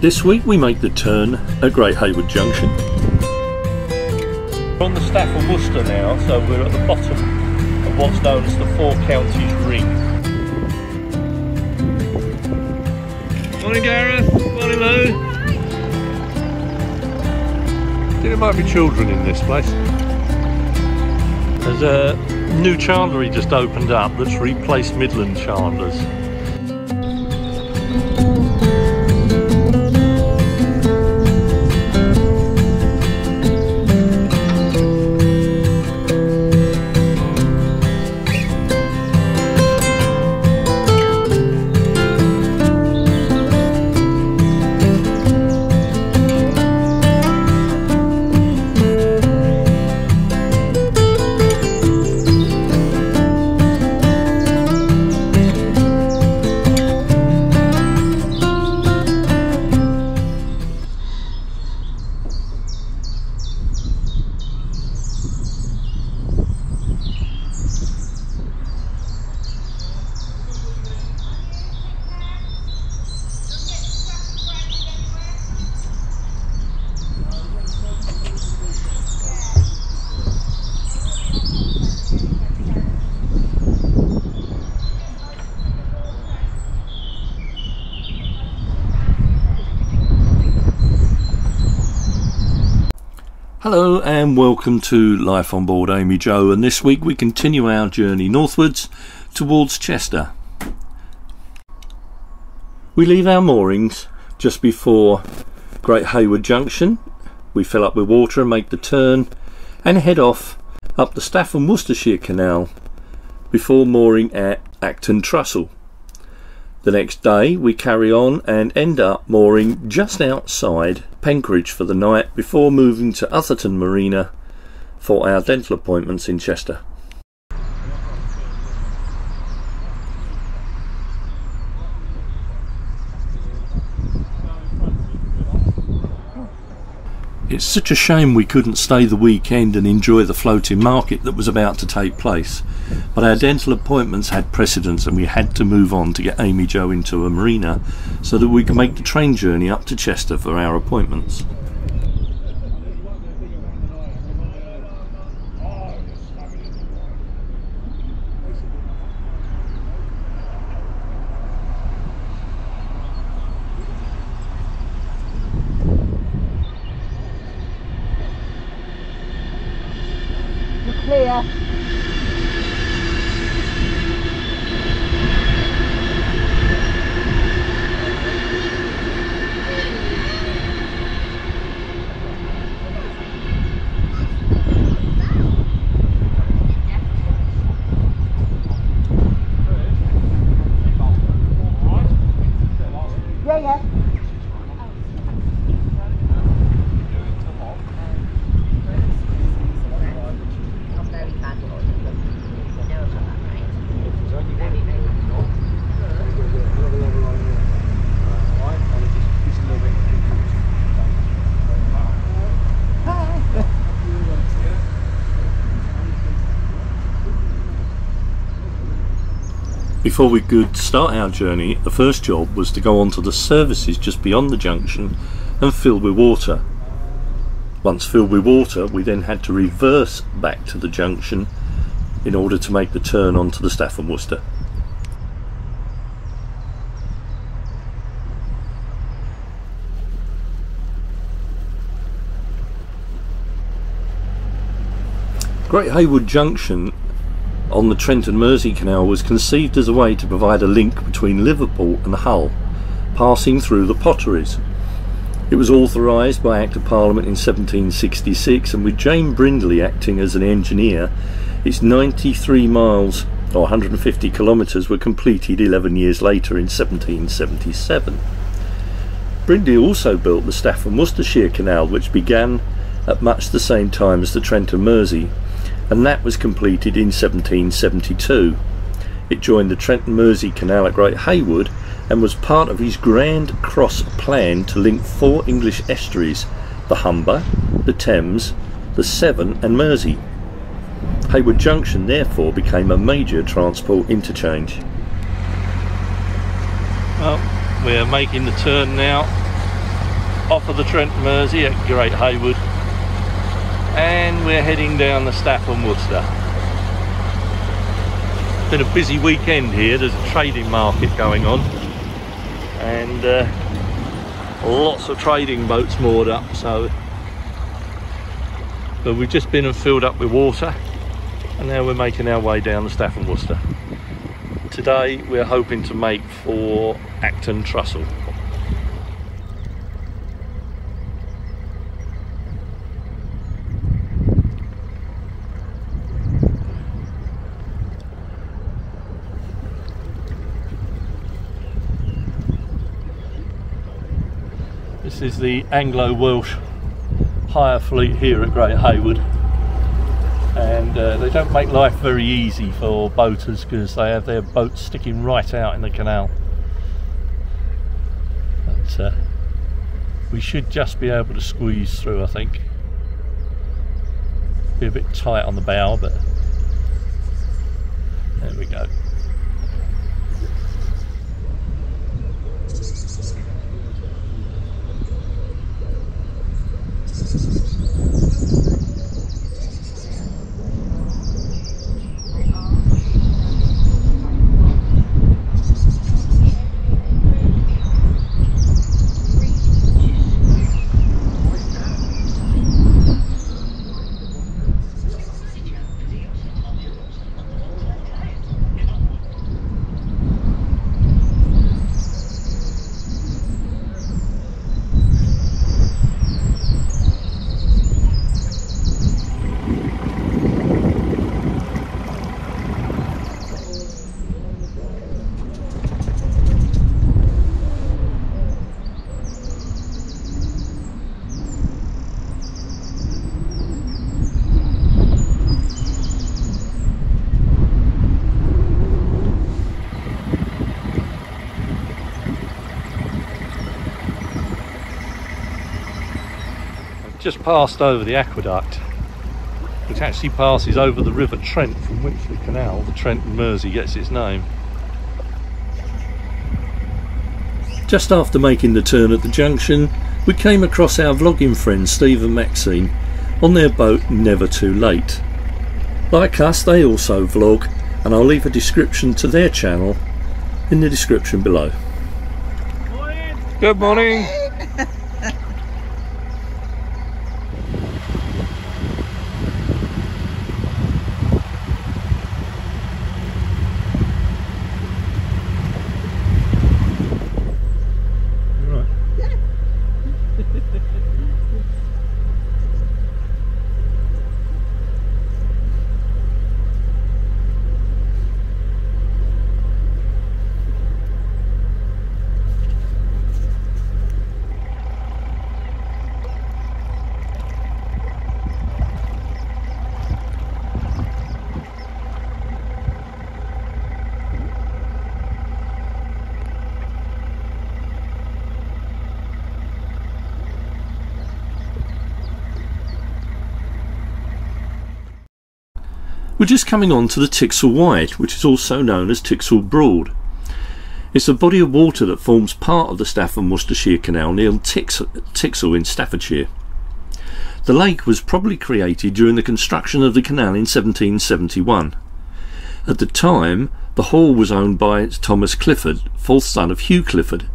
This week we make the turn at Great Haywood Junction. We're on the Stafford Worcester now, so we're at the bottom of what's known as the Four Counties Ring. Morning Gareth, morning Lou. I think there might be children in this place. There's a new chandlery just opened up that's replaced Midland Chandlers. Hello and welcome to Life on Board Amy Jo and this week we continue our journey northwards towards Chester. We leave our moorings just before Great Haywood Junction. We fill up with water and make the turn and head off up the Stafford Worcestershire Canal before mooring at Acton Trussell. The next day we carry on and end up mooring just outside Penkridge for the night before moving to Otherton Marina for our dental appointments in Chester. It's such a shame we couldn't stay the weekend and enjoy the floating market that was about to take place, but our dental appointments had precedence and we had to move on to get Amy Jo into a marina so that we could make the train journey up to Chester for our appointments. Before we could start our journey, the first job was to go onto the services just beyond the junction and fill with water. Once filled with water, we then had to reverse back to the junction in order to make the turn onto the Stafford Worcester. Great Haywood Junction on the Trent and Mersey Canal was conceived as a way to provide a link between Liverpool and Hull, passing through the potteries. It was authorised by Act of Parliament in 1766 and with James Brindley acting as an engineer, its 93 miles or 150 kilometres were completed 11 years later in 1777. Brindley also built the Stafford Worcestershire Canal which began at much the same time as the Trent and Mersey and that was completed in 1772. It joined the Trent and Mersey Canal at Great Haywood and was part of his Grand Cross plan to link four English estuaries the Humber, the Thames, the Severn, and Mersey. Haywood Junction therefore became a major transport interchange. Well, we're making the turn now off of the Trent Mersey at Great Haywood and we're heading down the Stafford Worcester. Been a busy weekend here, there's a trading market going on and uh, lots of trading boats moored up so but we've just been and filled up with water and now we're making our way down the Stafford Worcester. Today we're hoping to make for Acton Trussell. This is the Anglo-Welsh hire fleet here at Great Haywood and uh, they don't make life very easy for boaters because they have their boats sticking right out in the canal. But uh, we should just be able to squeeze through I think. Be a bit tight on the bow but there we go just passed over the aqueduct which actually passes over the River Trent from which the canal, the Trent and Mersey, gets its name. Just after making the turn at the junction, we came across our vlogging friends Steve and Maxine on their boat Never Too Late. Like us, they also vlog, and I'll leave a description to their channel in the description below. Morning. Good morning. Just coming on to the Tixall Wide, which is also known as Tixall Broad. It's a body of water that forms part of the Stafford Worcestershire Canal near Tixall in Staffordshire. The lake was probably created during the construction of the canal in 1771. At the time, the hall was owned by Thomas Clifford, fourth son of Hugh Clifford,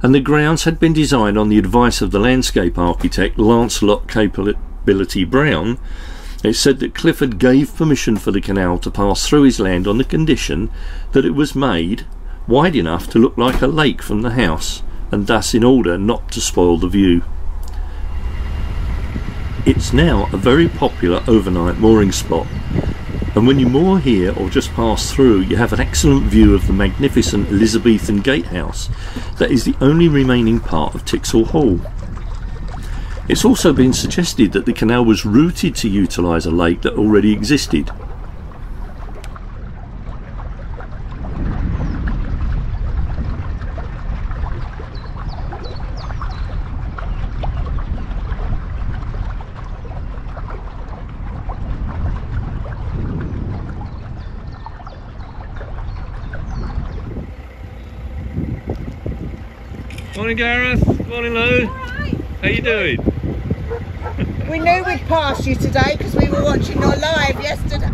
and the grounds had been designed on the advice of the landscape architect Lancelot Capability Brown it said that Clifford gave permission for the canal to pass through his land on the condition that it was made wide enough to look like a lake from the house and thus in order not to spoil the view. It's now a very popular overnight mooring spot and when you moor here or just pass through you have an excellent view of the magnificent Elizabethan gatehouse that is the only remaining part of Tixall Hall. It's also been suggested that the canal was routed to utilise a lake that already existed. Morning Gareth, morning Lou. Right. How you doing? We knew we'd pass you today because we were watching your live yesterday.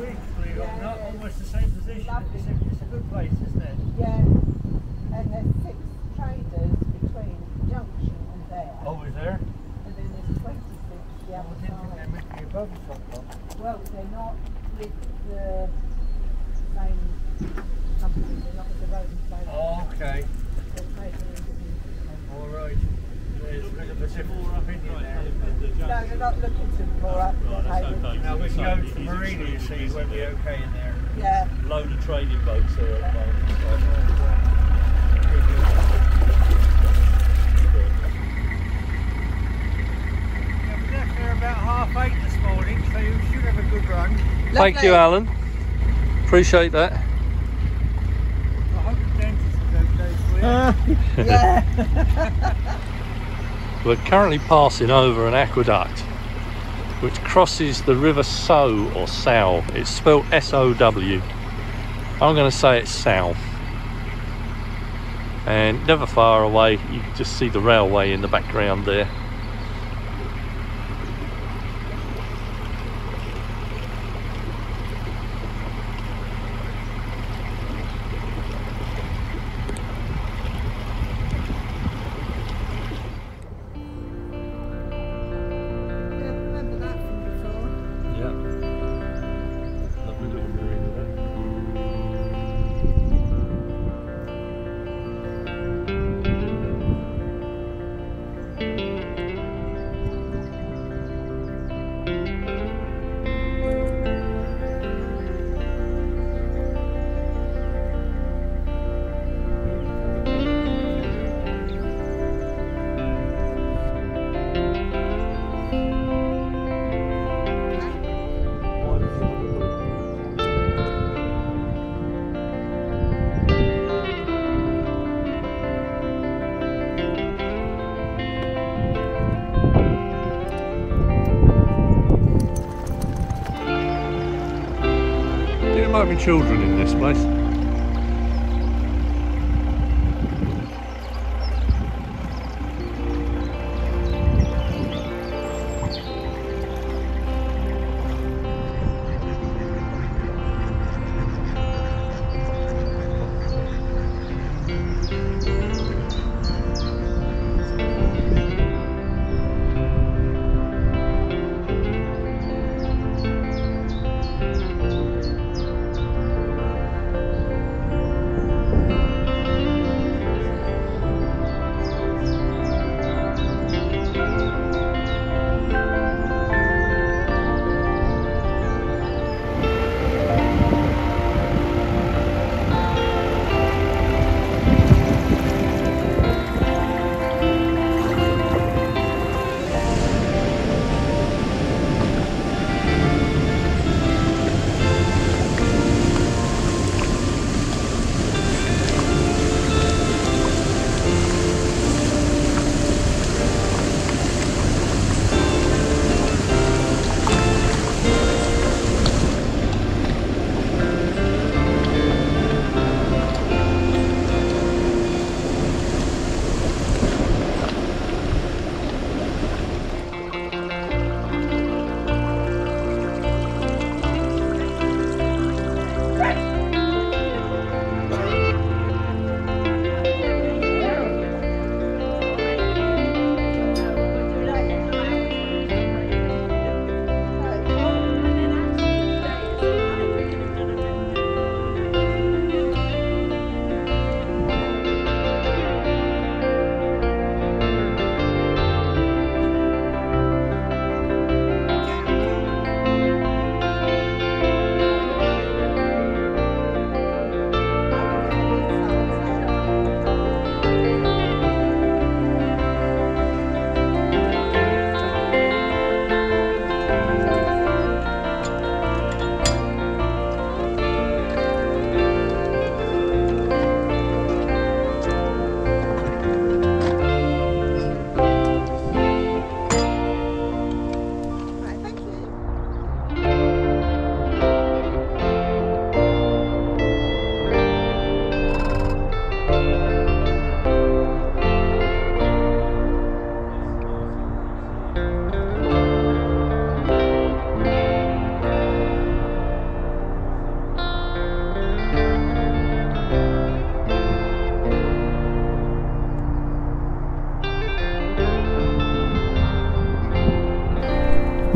week, believe uh, not, almost the same position. It's a, it's a good place. Thank you, Alan. Appreciate that. We're currently passing over an aqueduct which crosses the River Sow or Sow. It's spelled S-O-W. I'm going to say it's Sow. And never far away, you can just see the railway in the background there. farming children in this place.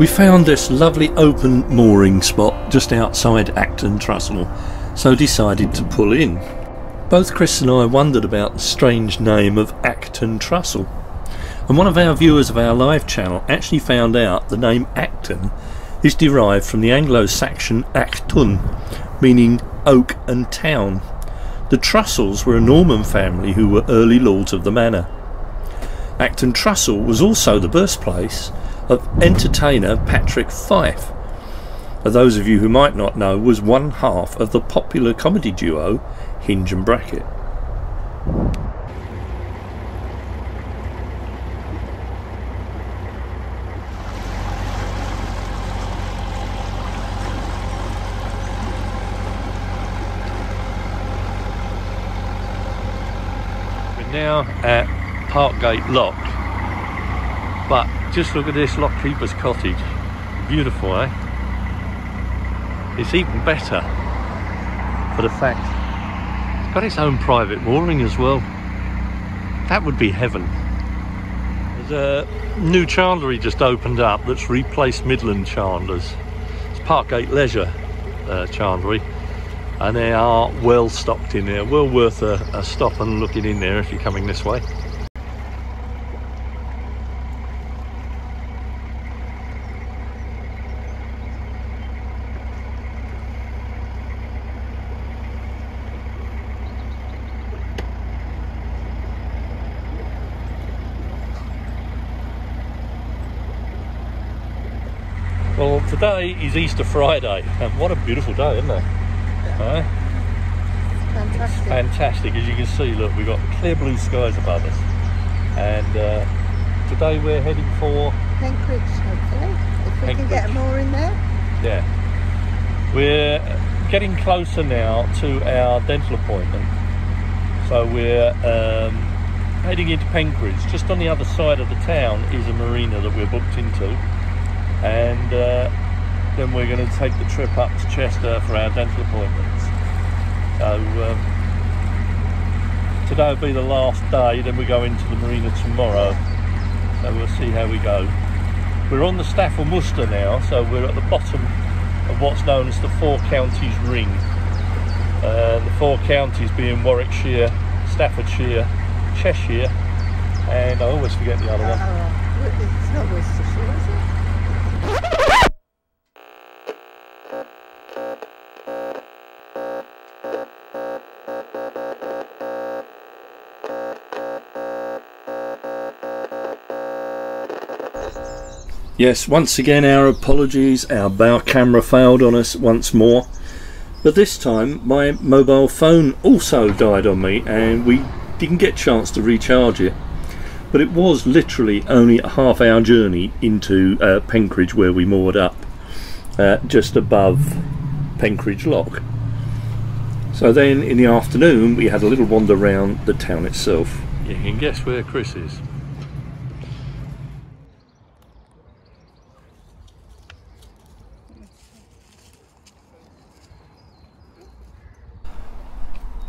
We found this lovely open mooring spot just outside Acton Trussell, so decided to pull in. Both Chris and I wondered about the strange name of Acton Trussell, and one of our viewers of our live channel actually found out the name Acton is derived from the Anglo-Saxon Actun, meaning oak and town. The Trussells were a Norman family who were early lords of the manor. Acton Trussell was also the birthplace of entertainer Patrick Fyffe. For those of you who might not know, was one half of the popular comedy duo Hinge and Bracket. We're now at Parkgate Lock, but just look at this lock keeper's cottage. Beautiful, eh? It's even better for the fact it's got its own private mooring as well. That would be heaven. There's a new chandlery just opened up that's replaced Midland Chandlers. It's Parkgate Leisure uh, Chandlery and they are well stocked in there. Well worth a, a stop and looking in there if you're coming this way. Well, today is Easter Friday, and what a beautiful day, isn't it? Eh? Fantastic. Fantastic, as you can see, look, we've got clear blue skies above us, and uh, today we're heading for, Penkridge, hopefully. If we can get more in there. yeah, we're getting closer now to our dental appointment, so we're um, heading into Penkridge. Just on the other side of the town is a marina that we're booked into, and uh, then we're going to take the trip up to Chester for our dental appointments. So um, today will be the last day, then we go into the marina tomorrow. So we'll see how we go. We're on the Stafford Worcester now, so we're at the bottom of what's known as the Four Counties Ring. Uh, the four counties being Warwickshire, Staffordshire, Cheshire, and I always forget the other one. Oh, it's not Worcestershire, is it? Yes, once again, our apologies. Our bow camera failed on us once more. But this time, my mobile phone also died on me, and we didn't get a chance to recharge it. But it was literally only a half hour journey into uh, Penkridge, where we moored up, uh, just above Penkridge Lock. So then, in the afternoon, we had a little wander round the town itself. You can guess where Chris is.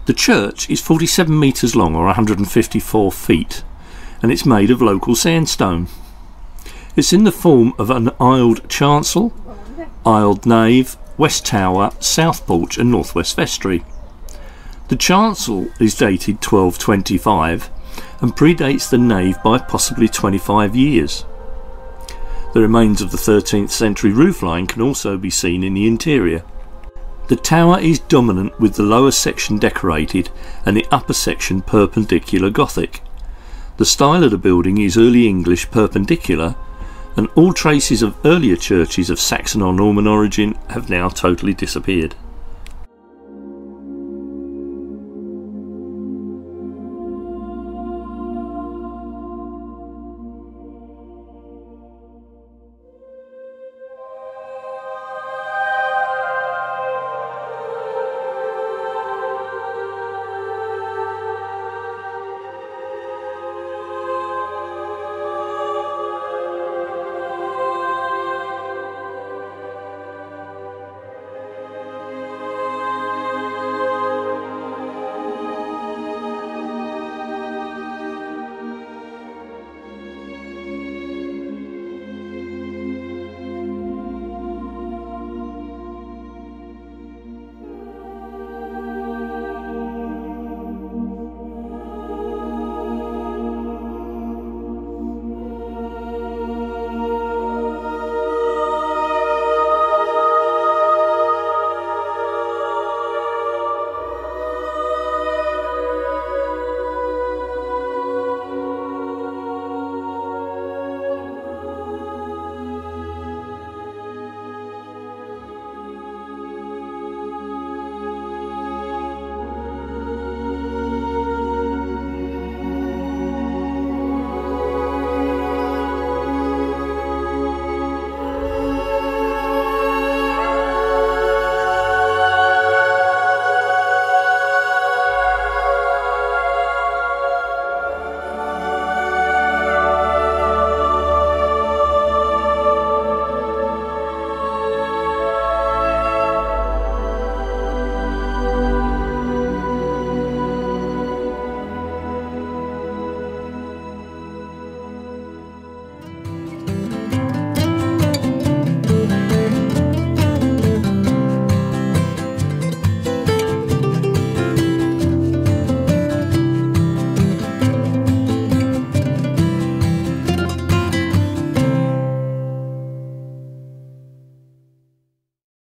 The church is 47 metres long or 154 feet and it's made of local sandstone. It's in the form of an aisled chancel, aisled nave, west tower, south porch and northwest vestry. The chancel is dated 1225 and predates the nave by possibly 25 years. The remains of the 13th century roofline can also be seen in the interior. The tower is dominant with the lower section decorated and the upper section perpendicular Gothic. The style of the building is Early English perpendicular and all traces of earlier churches of Saxon or Norman origin have now totally disappeared.